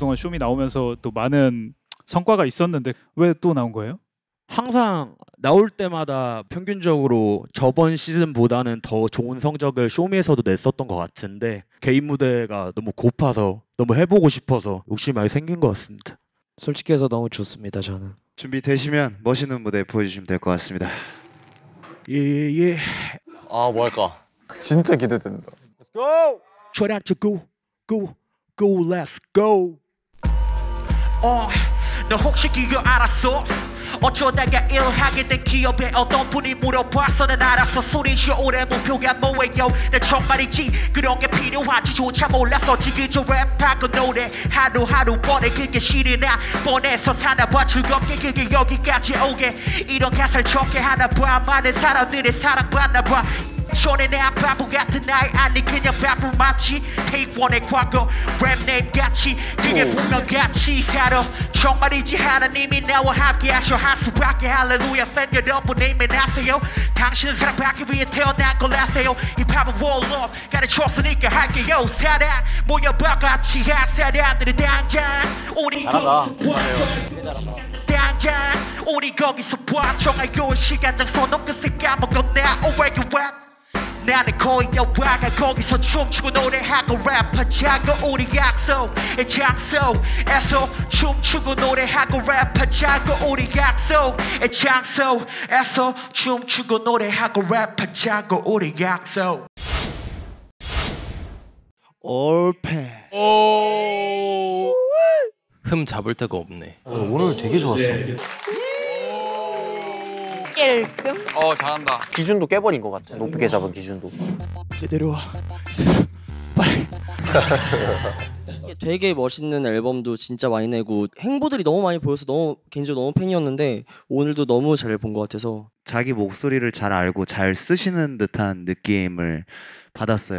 그동안 쇼미 나오면서 또 많은 성과가 있었는데 왜 또 나온 거예요? 항상 나올 때마다 평균적으로 저번 시즌보다는 더 좋은 성적을 쇼미에서도 냈었던 것 같은데 개인 무대가 너무 고파서 너무 해보고 싶어서 욕심이 많이 생긴 것 같습니다. 솔직히 해서 너무 좋습니다 저는 준비되시면 멋있는 무대 보여주시면 될 것 같습니다. 예예 예. 아 뭐 할까? 진짜 기대된다. Try that to go go go let's go. 어, 너 혹시 그거 알았어? 어쩌다가 일하게 된 기업에 어떤 분이 난 알았어. 소리쉬어 올해 목표가 뭐예요? 내 정말이지. 그런 게 필요한지조차 몰랐었지 그저 랩하고 노래 하루하루 뻔해 그게 싫으나 뻔해서 사나봐. 즐겁게 그게 여기까지 오게. 이런 가사를 적게 하나 봐. 많은 사람들의 사랑받나 봐 전에 내 바보 같은 나이 아니 그냥 바보 마치 테이크 원의 과거 랩네임 같이 그게 분명 같이. 살아 정말이지 하나님이 나와 함께 하셔. 할 수밖에. 할렐루야. 팬 여러분 아멘 하세요. 당신은 사랑받기 위해 태어난 걸 아세요. 힙합은 원업 가르쳤으니까 할게요. 사랑 모여봐 같이 할 사람들이 당장 우리 잘한다. 당장 우리 거기서 봐. 정하요 시간 장소 너끝에 까먹었나 oh wait what 나는 거의 다 와가 거기서 춤추고 노래하고 랩하자고 우리 약속의 장소에서 춤추고 노래하고 랩하자고 우리 약속의 장소에서 춤추고 노래하고 랩하자고 우리 약속 올패. 흠 잡을 데가 없네. 오 늘 되게 좋았어. 깰끔? 어 잘한다. 기준도 깨버린 것 같아. 높게 잡은 기준도. 이제 내려와. 이제 내려. 빨리. 되게 멋있는 앨범도 진짜 많이 내고 행보들이 너무 많이 보여서 너무 개인적으로 너무 팬이었는데 오늘도 너무 잘 본 것 같아서 자기 목소리를 잘 알고 잘 쓰시는 듯한 느낌을 받았어요.